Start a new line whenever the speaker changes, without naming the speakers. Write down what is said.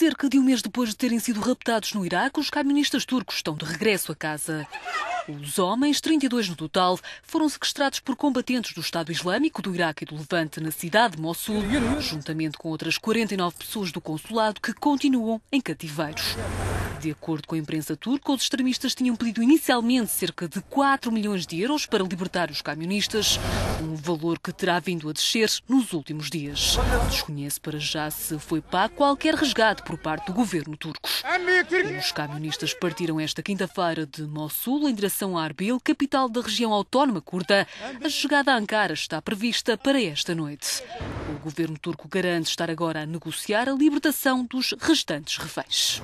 Cerca de um mês depois de terem sido raptados no Iraque, os camionistas turcos estão de regresso a casa. Os homens, 32 no total, foram sequestrados por combatentes do Estado Islâmico do Iraque e do Levante na cidade de Mossul, juntamente com outras 49 pessoas do consulado que continuam em cativeiros. De acordo com a imprensa turca, os extremistas tinham pedido inicialmente cerca de 4 milhões de euros para libertar os camionistas, um valor que terá vindo a descer nos últimos dias. Desconhece para já se foi pago qualquer resgate por parte do governo turco. Os camionistas partiram esta quinta-feira de Mossul em direção a Arbil, capital da região autónoma curda. A chegada a Ankara está prevista para esta noite. O governo turco garante estar agora a negociar a libertação dos restantes reféns.